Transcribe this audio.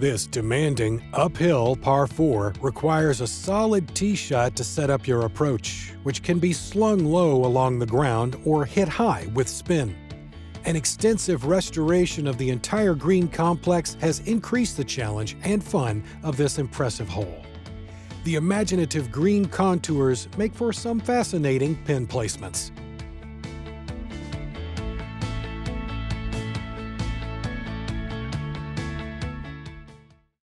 This demanding uphill par 4 requires a solid tee shot to set up your approach, which can be slung low along the ground or hit high with spin. An extensive restoration of the entire green complex has increased the challenge and fun of this impressive hole. The imaginative green contours make for some fascinating pin placements.